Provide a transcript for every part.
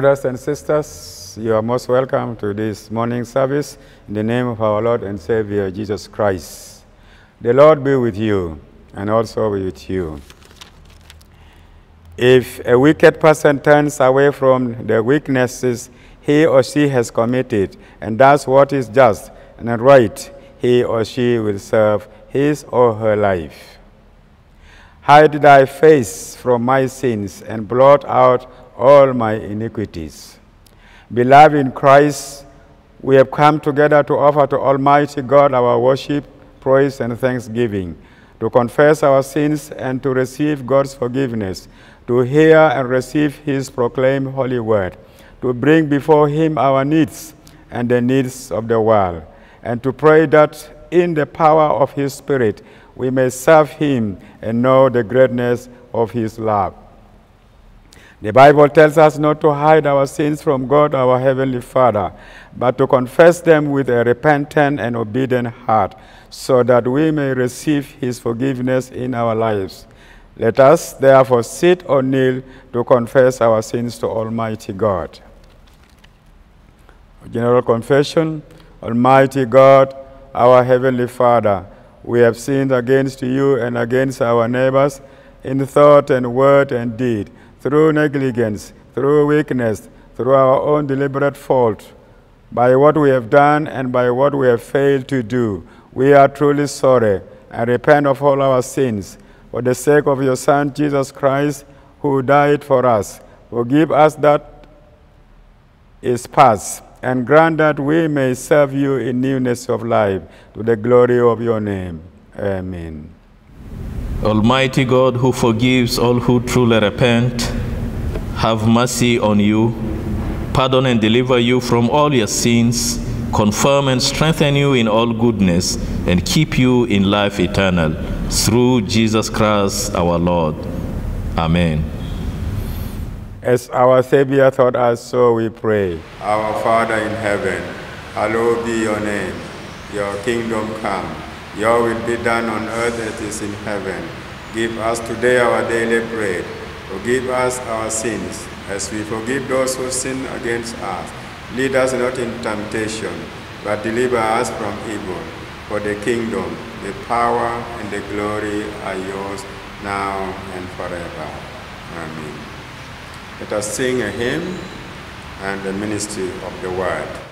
Brothers and sisters, you are most welcome to this morning service in the name of our Lord and Savior Jesus Christ. The Lord be with you and also with you. If a wicked person turns away from the weaknesses he or she has committed and does what is just and right, he or she will serve his or her life. Hide thy face from my sins and blot out all my iniquities. Beloved in Christ, we have come together to offer to Almighty God our worship, praise, and thanksgiving, to confess our sins and to receive God's forgiveness, to hear and receive His proclaimed holy word, to bring before Him our needs and the needs of the world, and to pray that in the power of His Spirit we may serve Him and know the greatness of His love. The Bible tells us not to hide our sins from God, our Heavenly Father, but to confess them with a repentant and obedient heart, so that we may receive His forgiveness in our lives. Let us therefore sit or kneel to confess our sins to Almighty God. General Confession Almighty God, our Heavenly Father, we have sinned against you and against our neighbors in thought and word and deed, through negligence, through weakness, through our own deliberate fault, by what we have done and by what we have failed to do. We are truly sorry and repent of all our sins. For the sake of your Son, Jesus Christ, who died for us, forgive us that is past, and grant that we may serve you in newness of life, to the glory of your name. Amen. Almighty God, who forgives all who truly repent, have mercy on you, pardon and deliver you from all your sins, confirm and strengthen you in all goodness, and keep you in life eternal. Through Jesus Christ our Lord. Amen. As our Savior taught us, so we pray. Our Father in heaven, hallowed be your name. Your kingdom come. Your will be done on earth as it is in heaven. Give us today our daily bread. Forgive us our sins, as we forgive those who sin against us. Lead us not in temptation, but deliver us from evil. For the kingdom, the power, and the glory are yours now and forever. Amen. Let us sing a hymn and the ministry of the word.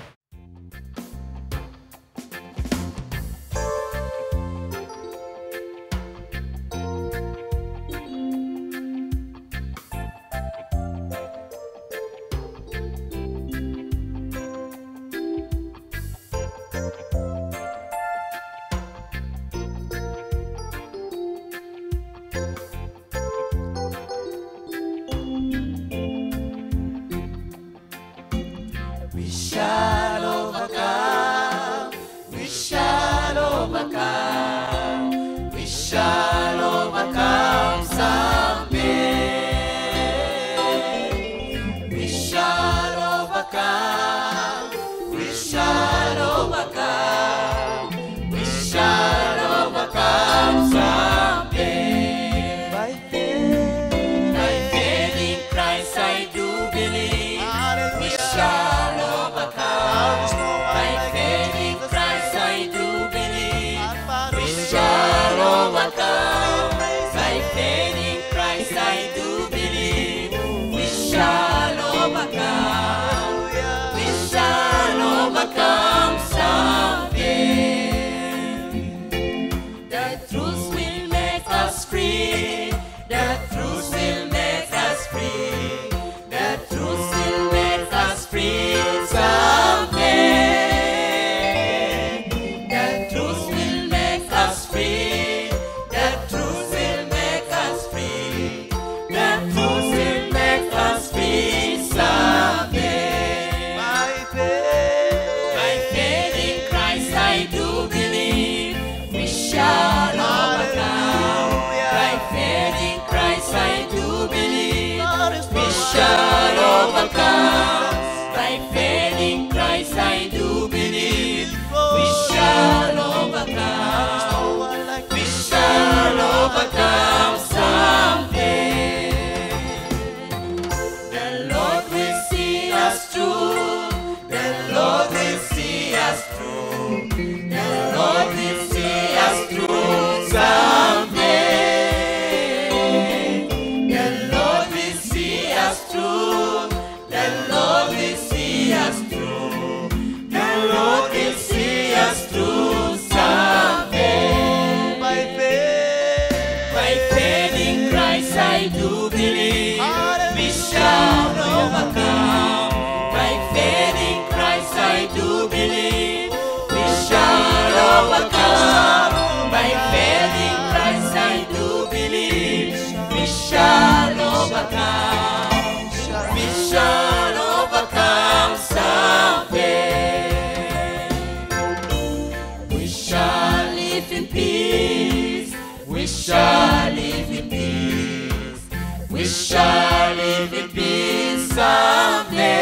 Shall live in peace someday.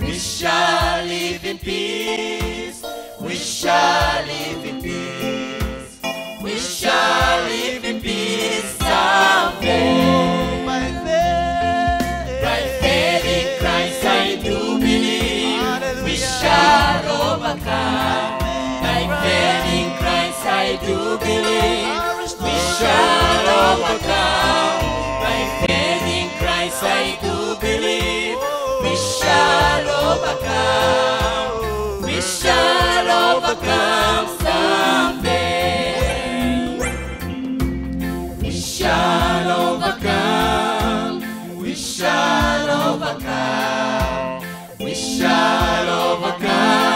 We shall live in peace. We shall live in peace. We shall live in peace someday. By faith. By faith in Christ I do believe we shall overcome. By faith in Christ I do believe shall overcome. By faith in Christ I do believe we shall overcome. We shall overcome someday. We shall overcome. We shall overcome. We shall overcome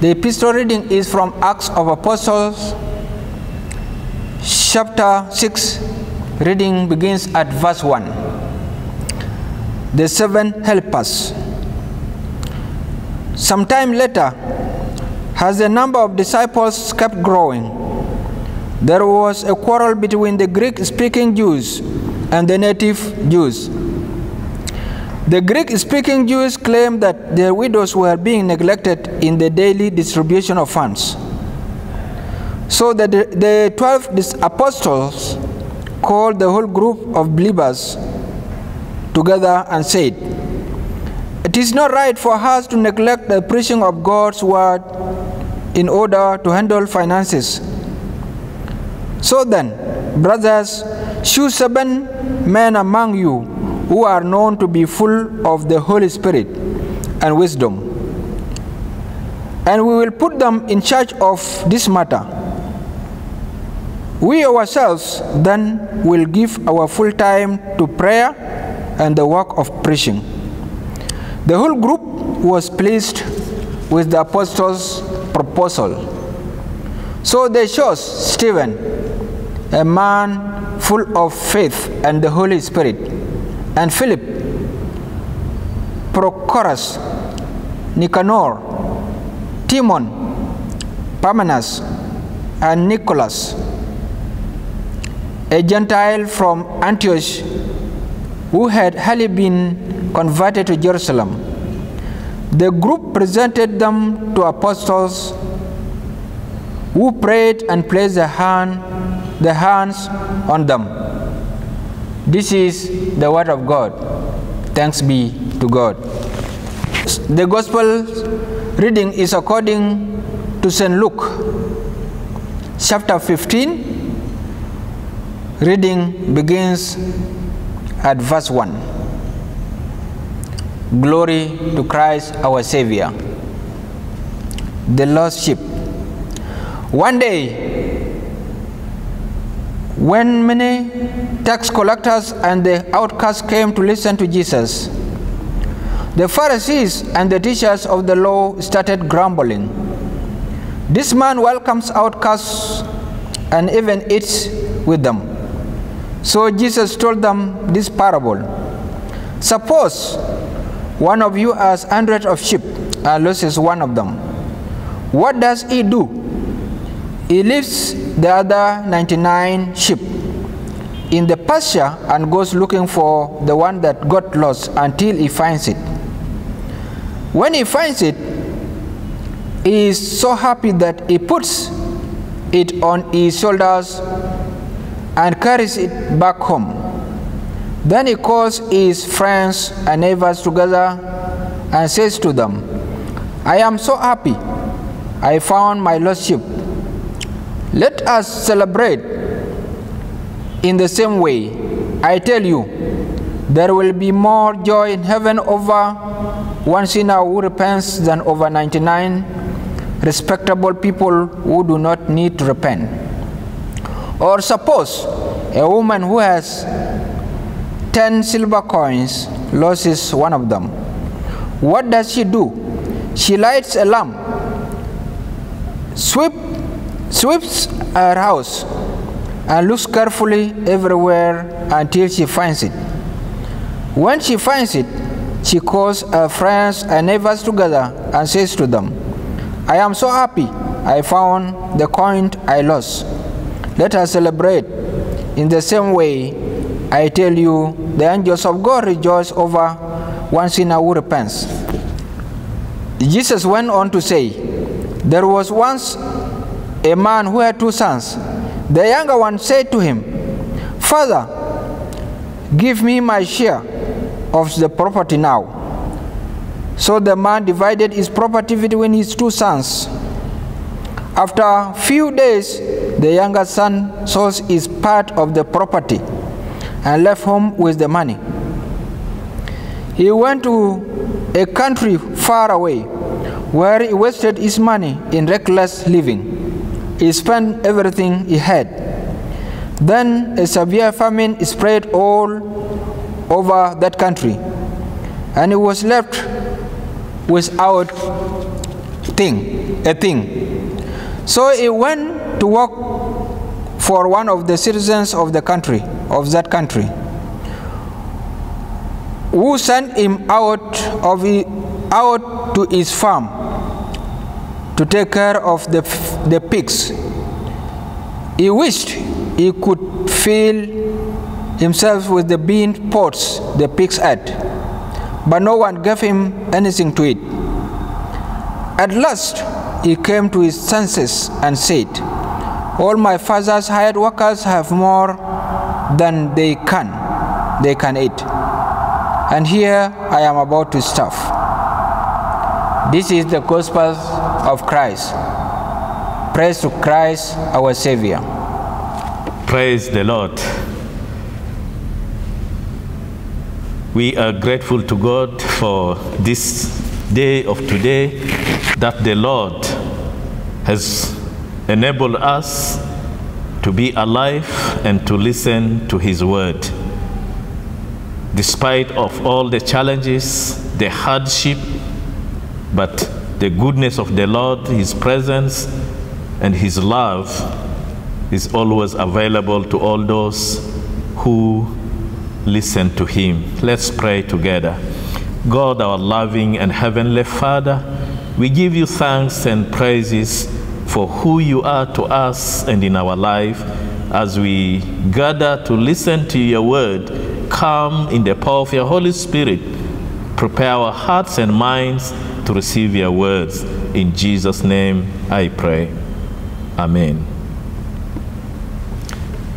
The epistle reading is from Acts of Apostles, chapter 6. Reading begins at verse 1. The seven helpers. Sometime later, as the number of disciples kept growing, there was a quarrel between the Greek speaking Jews and the native Jews. The Greek speaking Jews claimed that their widows were being neglected in the daily distribution of funds. So the, the 12 apostles called the whole group of believers together and said, It is not right for us to neglect the preaching of God's word in order to handle finances. So then, brothers, choose seven men among you who are known to be full of the Holy Spirit and wisdom. And we will put them in charge of this matter. We ourselves then will give our full time to prayer and the work of preaching. The whole group was pleased with the apostles' proposal. So they chose Stephen, a man full of faith and the Holy Spirit, and Philip, Prochorus, Nicanor, Timon, Parmenas, and Nicholas, a Gentile from Antioch who had hardly been converted to Jerusalem. The group presented them to apostles who prayed and placed their, hand, their hands on them. This is the word of God. Thanks be to God. The gospel reading is according to St. Luke, chapter 15. Reading begins at verse 1. Glory to Christ our Savior. The lost sheep. One day, When many tax collectors and the outcasts came to listen to Jesus, the Pharisees and the teachers of the law started grumbling. This man welcomes outcasts and even eats with them. So Jesus told them this parable Suppose one of you has hundreds of sheep and loses one of them. What does he do? He leaves the other 99 sheep in the pasture and goes looking for the one that got lost until he finds it. When he finds it, he is so happy that he puts it on his shoulders and carries it back home. Then he calls his friends and neighbors together and says to them, I am so happy I found my lost sheep. Let us celebrate in the same way. I tell you, there will be more joy in heaven over one sinner who repents than over 99 respectable people who do not need to repent. Or suppose a woman who has 10 silver coins loses one of them. What does she do? She lights a lamp, sweep, sweeps her house, and looks carefully everywhere until she finds it. When she finds it, she calls her friends and neighbors together and says to them, I am so happy I found the coin I lost. Let us celebrate. In the same way, I tell you, the angels of God rejoice over one sinner who repents. Jesus went on to say, There was once a man who had two sons. The younger one said to him, Father, give me my share of the property now. So the man divided his property between his two sons. After a few days, the younger son sold his part of the property and left home with the money. He went to a country far away where he wasted his money in reckless living. He spent everything he had. Then a severe famine spread all over that country, and he was left without thing, a thing. So he went to work for one of the citizens of the country, of that country, who sent him out of out to his farm to take care of the, the pigs. He wished he could fill himself with the bean pots the pigs ate, but no one gave him anything to eat. At last, he came to his senses and said, All my father's hired workers have more than they can, they can eat. And here I am about to starve. This is the gospel of Christ. Praise to Christ, our Savior. Praise the Lord. We are grateful to God for this day of today that the Lord has enabled us to be alive and to listen to his word. Despite of all the challenges, the hardship, but the goodness of the Lord, his presence and his love is always available to all those who listen to him. Let's pray together. God, our loving and heavenly Father, we give you thanks and praises for who you are to us and in our life as we gather to listen to your word. Come in the power of your Holy Spirit. Prepare our hearts and minds to receive your words. In Jesus' name I pray. Amen.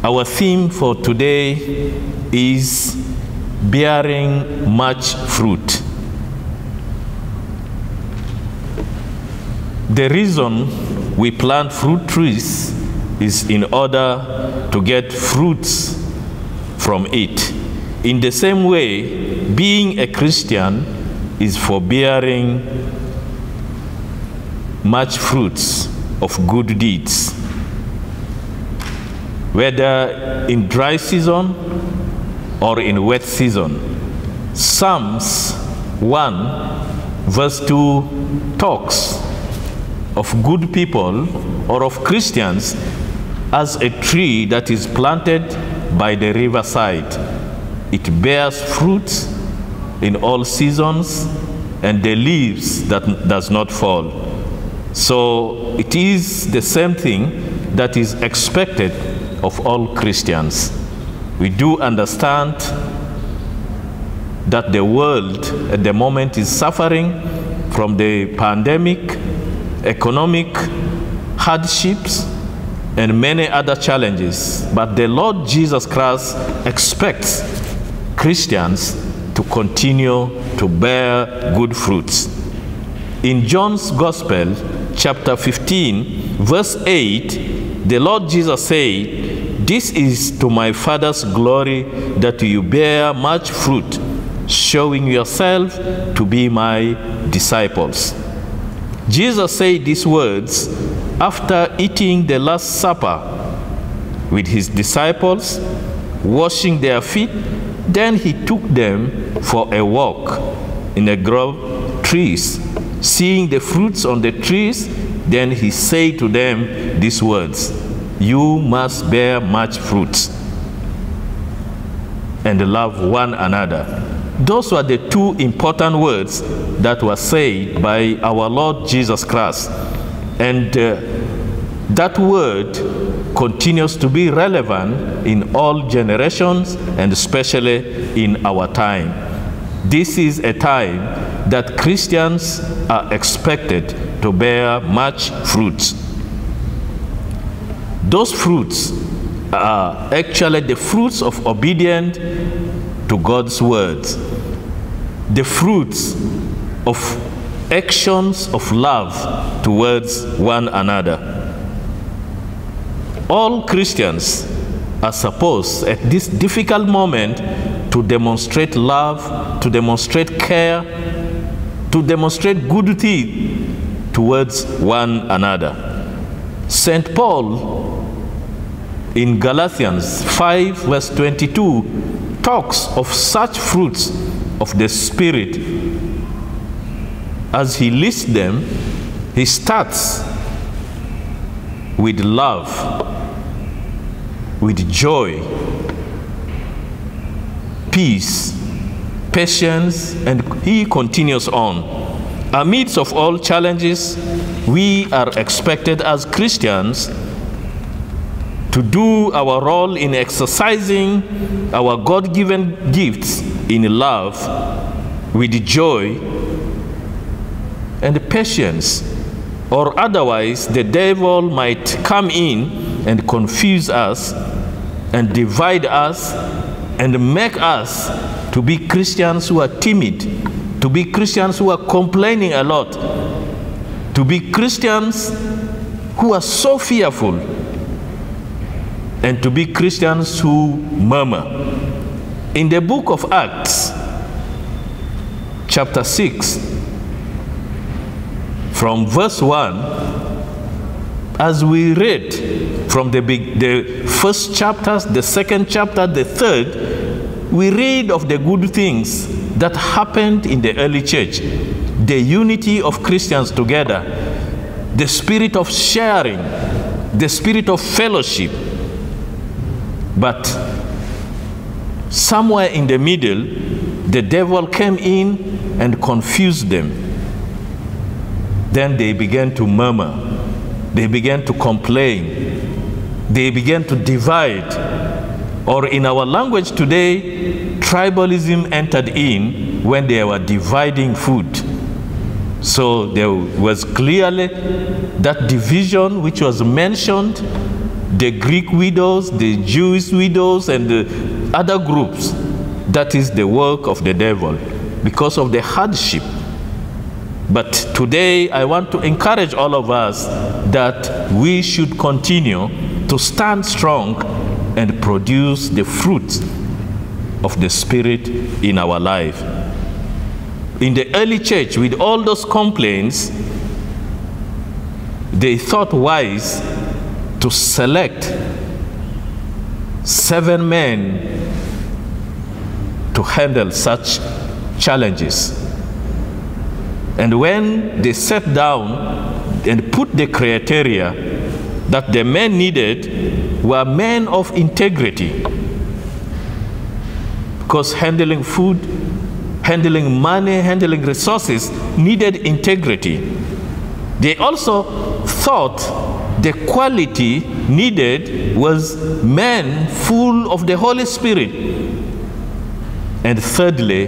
Our theme for today is bearing much fruit. The reason we plant fruit trees is in order to get fruits from it. In the same way, being a Christian is for bearing much fruits of good deeds. whether in dry season or in wet season. Psalms 1, verse 2 talks of good people or of Christians as a tree that is planted by the riverside. It bears fruit in all seasons and the leaves that does not fall. So it is the same thing that is expected of all Christians. We do understand that the world at the moment is suffering from the pandemic, economic hardships, and many other challenges. But the Lord Jesus Christ expects Christians to continue to bear good fruits. In John's Gospel, chapter 15, verse 8, the Lord Jesus said, This is to my Father's glory that you bear much fruit, showing yourself to be my disciples. Jesus said these words after eating the Last Supper with his disciples, washing their feet, then he took them for a walk in a grove trees. Seeing the fruits on the trees, then he said to them these words You must bear much fruit and love one another. Those were the two important words that were said by our Lord Jesus Christ. And uh, that word continues to be relevant in all generations and especially in our time. This is a time that Christians are expected to bear much fruits. Those fruits are actually the fruits of obedience to God's words, the fruits of actions of love towards one another. All Christians are supposed at this difficult moment to demonstrate love, to demonstrate care, to demonstrate good deed towards one another. St. Paul in Galatians 5, verse 22, talks of such fruits of the Spirit. As he lists them, he starts with love, with joy, peace, patience, and he continues on. Amidst of all challenges, we are expected as Christians to do our role in exercising our God given gifts in love, with joy, and patience, or otherwise the devil might come in and confuse us and divide us and make us to be Christians who are timid, to be Christians who are complaining a lot, to be Christians who are so fearful and to be Christians who murmur. In the book of Acts, chapter 6, from verse 1, as we read from the, big, the first chapters, the second chapter, the third, we read of the good things that happened in the early church, the unity of Christians together, the spirit of sharing, the spirit of fellowship, but somewhere in the middle, the devil came in and confused them. Then they began to murmur. They began to complain. They began to divide. Or in our language today, tribalism entered in when they were dividing food. So there was clearly that division which was mentioned the Greek widows, the Jewish widows, and the other groups. That is the work of the devil because of the hardship. But today, I want to encourage all of us that we should continue to stand strong and produce the fruit of the Spirit in our life. In the early church, with all those complaints, they thought wise to select seven men to handle such challenges. And when they sat down and put the criteria that the men needed were men of integrity. Because handling food, handling money, handling resources needed integrity. They also thought the quality needed was men full of the Holy Spirit. And thirdly,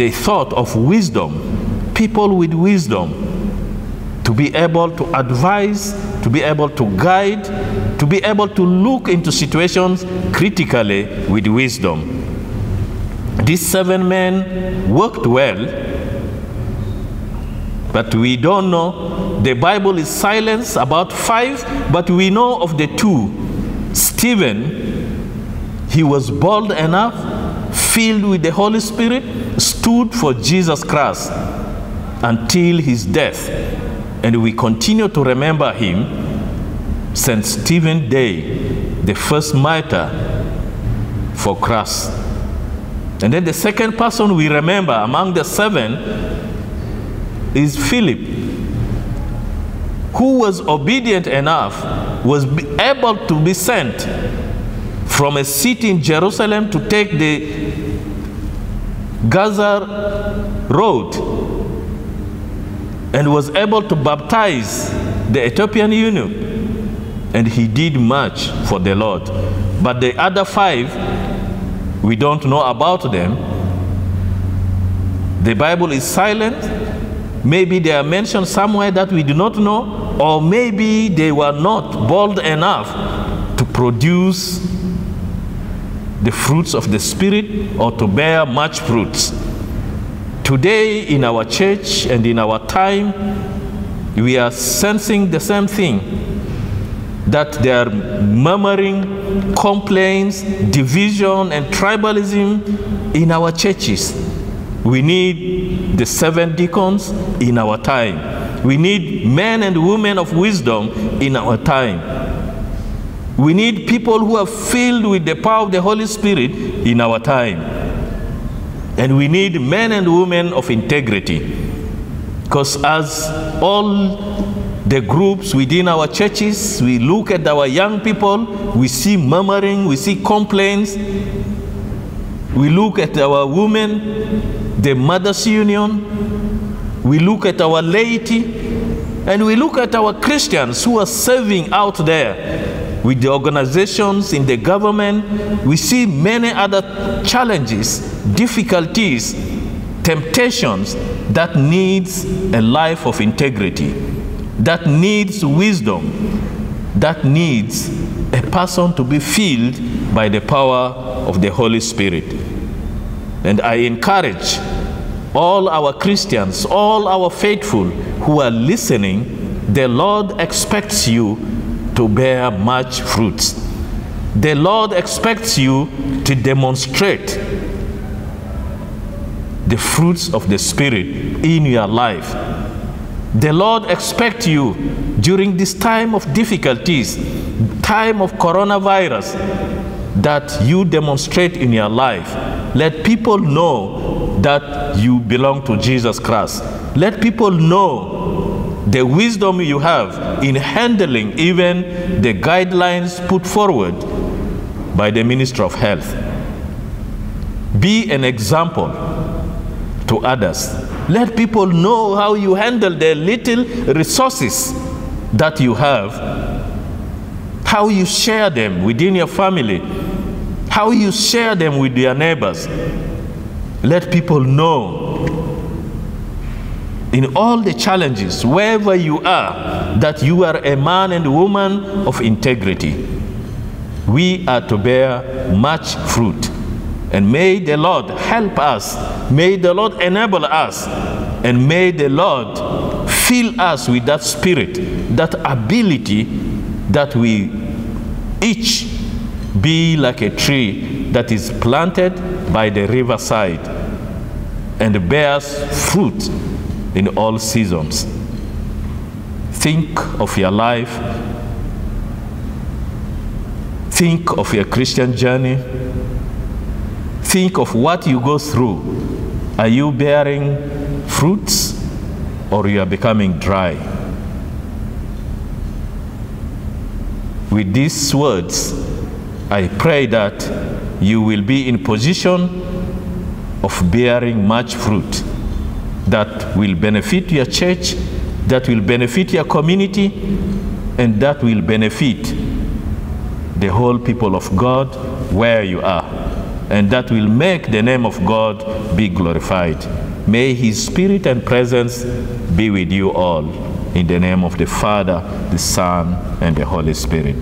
they thought of wisdom, people with wisdom, to be able to advise, to be able to guide, to be able to look into situations critically with wisdom. These seven men worked well, but we don't know. The Bible is silent about five, but we know of the two. Stephen, he was bold enough, filled with the Holy Spirit, stood for Jesus Christ until his death. And we continue to remember him since Stephen Day, the first martyr for Christ. And then the second person we remember among the seven is Philip, who was obedient enough, was able to be sent from a city in Jerusalem to take the Gaza road and was able to baptize the Ethiopian eunuch. And he did much for the Lord. But the other five, we don't know about them. The Bible is silent. Maybe they are mentioned somewhere that we do not know, or maybe they were not bold enough to produce the fruits of the Spirit or to bear much fruits. Today, in our church and in our time, we are sensing the same thing that there are murmuring, complaints, division, and tribalism in our churches. We need the seven deacons in our time. We need men and women of wisdom in our time. We need people who are filled with the power of the Holy Spirit in our time. And we need men and women of integrity. Because as all the groups within our churches, we look at our young people, we see murmuring, we see complaints. We look at our women, the Mothers Union, we look at our laity, and we look at our Christians who are serving out there with the organizations in the government. We see many other challenges, difficulties, temptations that needs a life of integrity that needs wisdom, that needs a person to be filled by the power of the Holy Spirit. And I encourage all our Christians, all our faithful who are listening, the Lord expects you to bear much fruits. The Lord expects you to demonstrate the fruits of the Spirit in your life the Lord expects you during this time of difficulties, time of coronavirus, that you demonstrate in your life. Let people know that you belong to Jesus Christ. Let people know the wisdom you have in handling even the guidelines put forward by the Minister of Health. Be an example to others let people know how you handle the little resources that you have, how you share them within your family, how you share them with your neighbors. Let people know in all the challenges, wherever you are, that you are a man and woman of integrity. We are to bear much fruit. And may the Lord help us. May the Lord enable us. And may the Lord fill us with that spirit, that ability that we each be like a tree that is planted by the riverside and bears fruit in all seasons. Think of your life think of your Christian journey. Think of what you go through. Are you bearing fruits or you are becoming dry? With these words, I pray that you will be in position of bearing much fruit that will benefit your church, that will benefit your community, and that will benefit the whole people of God where you are. And that will make the name of God be glorified. May his spirit and presence be with you all. In the name of the Father, the Son, and the Holy Spirit.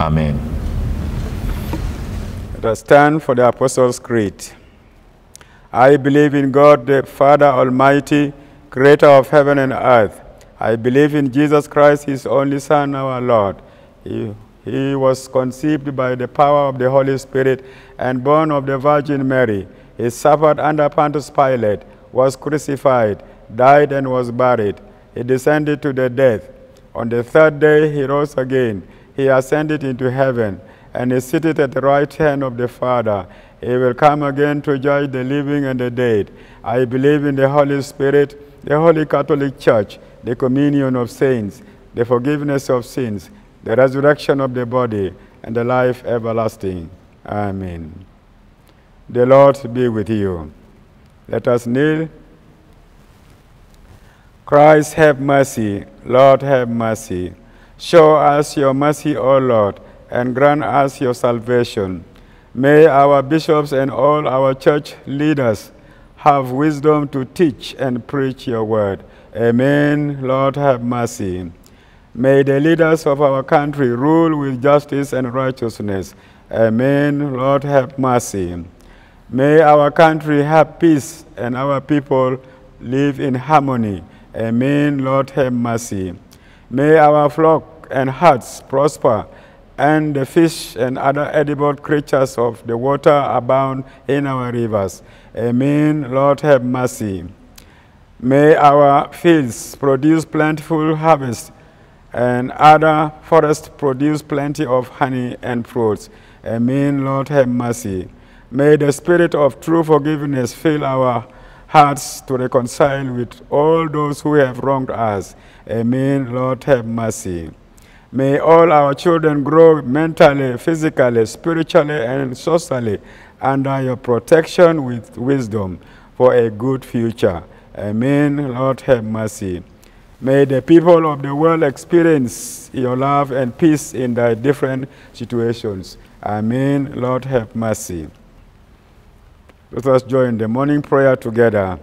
Amen. Let us stand for the Apostles' Creed. I believe in God, the Father Almighty, creator of heaven and earth. I believe in Jesus Christ, his only Son, our Lord. He, he was conceived by the power of the Holy Spirit and born of the Virgin Mary. He suffered under Pontius Pilate, was crucified, died, and was buried. He descended to the death. On the third day, he rose again. He ascended into heaven and is seated at the right hand of the Father. He will come again to judge the living and the dead. I believe in the Holy Spirit, the Holy Catholic Church, the communion of saints, the forgiveness of sins, the resurrection of the body, and the life everlasting. Amen. The Lord be with you. Let us kneel. Christ have mercy. Lord have mercy. Show us your mercy, O Lord, and grant us your salvation. May our bishops and all our church leaders have wisdom to teach and preach your word. Amen. Lord, have mercy. May the leaders of our country rule with justice and righteousness. Amen. Lord, have mercy. May our country have peace and our people live in harmony. Amen. Lord, have mercy. May our flock and herds prosper and the fish and other edible creatures of the water abound in our rivers. Amen. Lord, have mercy. May our fields produce plentiful harvest, and other forests produce plenty of honey and fruits. Amen. Lord, have mercy. May the spirit of true forgiveness fill our hearts to reconcile with all those who have wronged us. Amen. Lord, have mercy. May all our children grow mentally, physically, spiritually, and socially under your protection with wisdom for a good future. Amen. Lord, have mercy. May the people of the world experience your love and peace in their different situations. Amen. Lord, have mercy. Let us join the morning prayer together.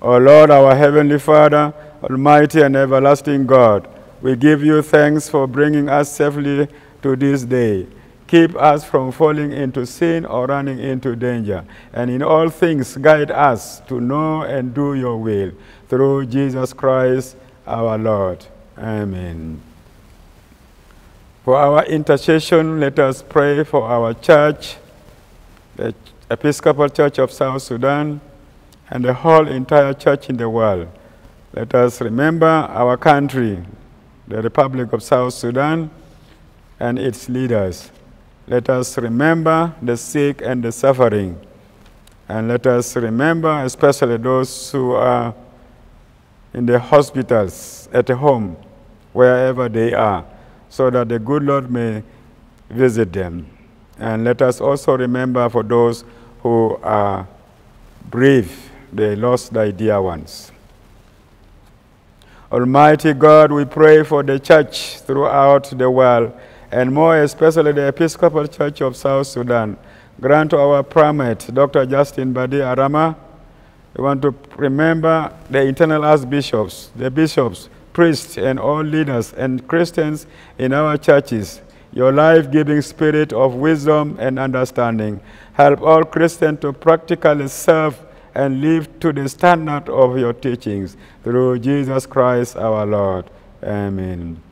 O Lord, our Heavenly Father, Almighty and everlasting God, we give you thanks for bringing us safely to this day. Keep us from falling into sin or running into danger. And in all things, guide us to know and do your will. Through Jesus Christ our Lord. Amen. For our intercession, let us pray for our church, the Episcopal Church of South Sudan, and the whole entire church in the world. Let us remember our country, the Republic of South Sudan, and its leaders. Let us remember the sick and the suffering. And let us remember especially those who are in the hospitals, at home, wherever they are, so that the good Lord may visit them. And let us also remember for those who are bereaved, they lost their dear ones. Almighty God, we pray for the church throughout the world, and more especially the Episcopal Church of South Sudan. Grant to our primate, Dr. Justin Badi Arama, we want to remember the internal archbishops, the bishops, priests, and all leaders and Christians in our churches. Your life giving spirit of wisdom and understanding. Help all Christians to practically serve and live to the standard of your teachings. Through Jesus Christ our Lord. Amen.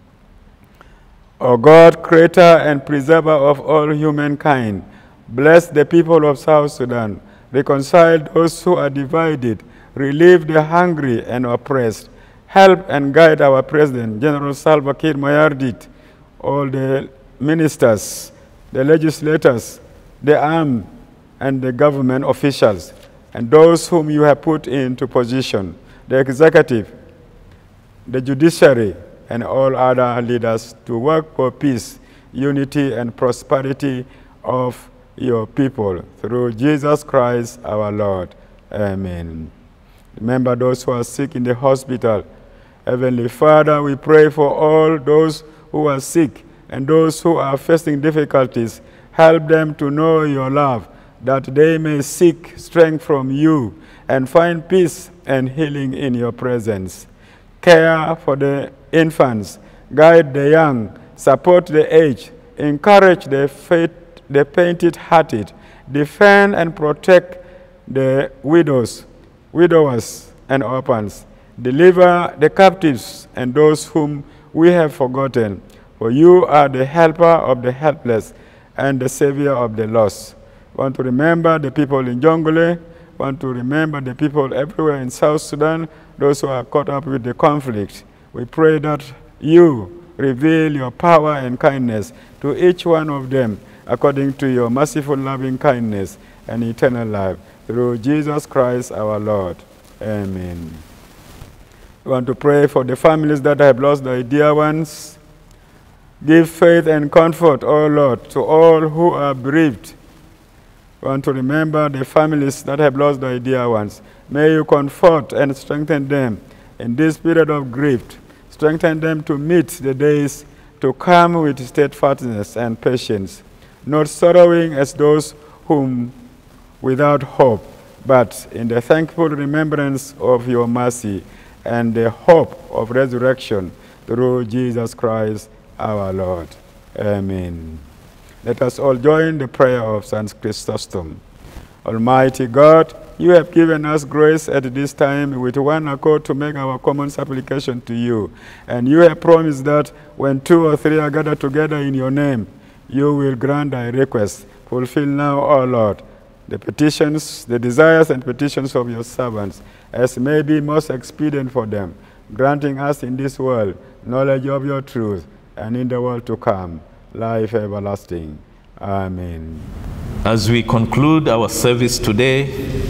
O God, creator and preserver of all humankind, bless the people of South Sudan. Reconcile those who are divided, relieve the hungry and oppressed, help and guide our President, General Salva Kiir Mayardit, all the ministers, the legislators, the armed, and the government officials, and those whom you have put into position, the executive, the judiciary, and all other leaders to work for peace, unity, and prosperity of your people through Jesus Christ our Lord. Amen. Remember those who are sick in the hospital. Heavenly Father, we pray for all those who are sick and those who are facing difficulties. Help them to know your love, that they may seek strength from you and find peace and healing in your presence. Care for the infants, guide the young, support the aged, encourage the, faith, the faint-hearted, defend and protect the widows, widowers, and orphans. Deliver the captives and those whom we have forgotten. For you are the helper of the helpless and the savior of the lost. Want to remember the people in Jonglei, want to remember the people everywhere in South Sudan, those who are caught up with the conflict. We pray that you reveal your power and kindness to each one of them according to your merciful loving kindness and eternal life through Jesus Christ our Lord. Amen. We want to pray for the families that have lost their dear ones. Give faith and comfort, O Lord, to all who are bereaved. We want to remember the families that have lost their dear ones. May you comfort and strengthen them in this period of grief. Strengthen them to meet the days to come with steadfastness and patience, not sorrowing as those whom without hope, but in the thankful remembrance of your mercy and the hope of resurrection through Jesus Christ our Lord. Amen. Let us all join the prayer of St. Chrysostom. Almighty God, you have given us grace at this time with one accord to make our common supplication to you. And you have promised that when two or three are gathered together in your name, you will grant thy request. Fulfill now, O Lord, the petitions, the desires and petitions of your servants, as may be most expedient for them, granting us in this world knowledge of your truth, and in the world to come, life everlasting. Amen. As we conclude our service today,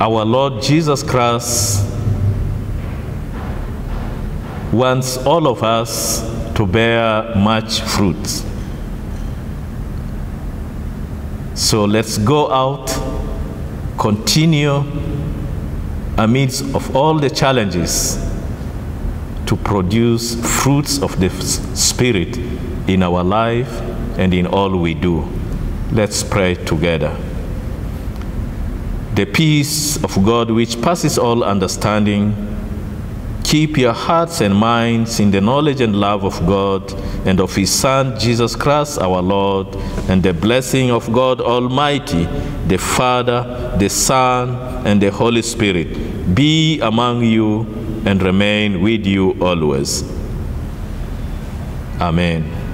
our Lord Jesus Christ wants all of us to bear much fruit. So let's go out, continue amidst of all the challenges to produce fruits of the Spirit in our life and in all we do. Let's pray together. The peace of God, which passes all understanding, keep your hearts and minds in the knowledge and love of God and of His Son, Jesus Christ our Lord, and the blessing of God Almighty, the Father, the Son, and the Holy Spirit be among you and remain with you always. Amen.